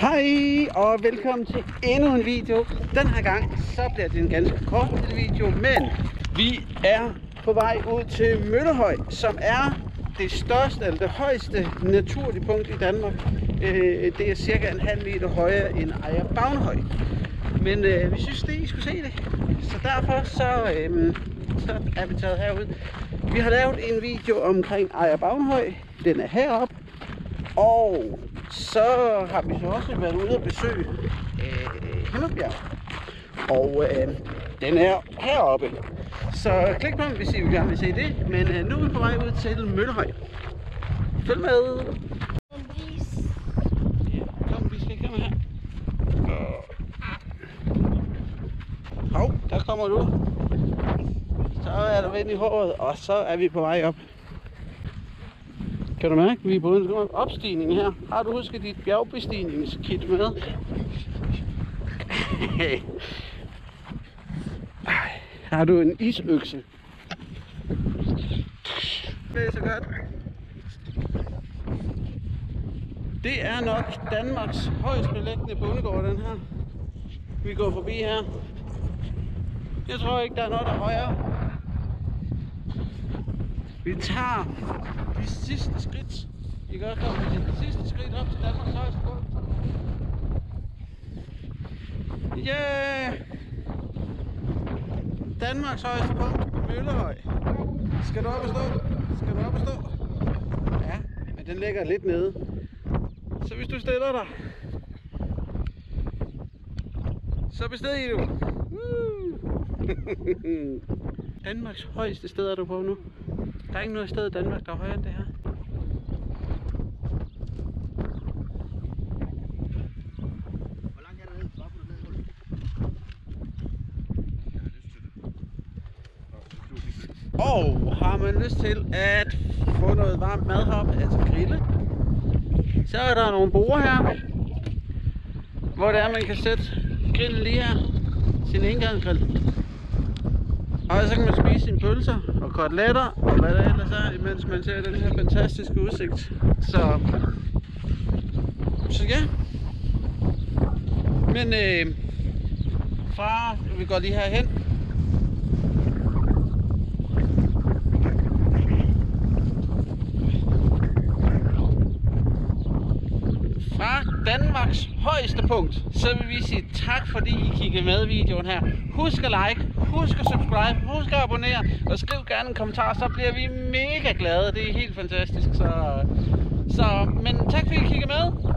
Hej og velkommen til endnu en video. Den her gang så bliver det en ganske kort lille video, men vi er på vej ud til Møllehøj, som er det største eller det højeste naturlige punkt i Danmark. Øh, det er cirka en halv meter højere end Ejer Bagnhøj. Men øh, vi synes, det I skulle se det. Så derfor så, øh, så er vi taget herud. Vi har lavet en video omkring Ejer Bagnhøj. Den er heroppe. Og så har vi så også været ude og besøge øh, Himmelbjerg. Og øh, den er heroppe. Så klik på den, hvis I vil gerne vil se det. Men øh, nu er vi på vej ud til Møllehøj. Følg med. Ja, kom, vi skal komme her. Hov, der kommer du. Så er der vind i håret, og så er vi på vej op. Kan du mærke, at vi er på en opstigning her? Har du husket dit bjergbestigningskit med? Har du en isøkse? Det er så godt. Det er nok Danmarks højst beliggende bondegård, den her. Vi går forbi her. Jeg tror ikke, der er noget, der er højere. Vi tager de sidste skridt. I kan også komme til de sidste skridt op til Danmarks højeste punkt. Yeah! Danmarks højeste punkt, Møllehøj. Skal du op og stå? Skal du op og stå? Ja, men den ligger lidt nede. Så hvis du stiller dig, så bestiger du. Danmarks højeste sted er du på nu. Der er ikke noget sted i Danmark, der er højere end det her. Hvor langt er der ned? Hvor får du ned? Og har man lyst til at få noget varmt mad heroppe, altså grille, så er der nogle borer her, hvor det er, man kan sætte grillen lige her, sin indgangsgrill. Og så kan man spise sine pølser og koteletter og hvad der ellers er, imens man ser den her fantastiske udsigt. Så, så ja. Men øh, fra, vi går lige herhen, fra Danmarks højeste punkt, så vil vi sige tak, fordi I kiggede med videoen her. Husk at like, husk at subscribe, husk at abonnere, og skriv gerne en kommentar, så bliver vi mega glade. Det er helt fantastisk. Så, så men tak fordi I kiggede med.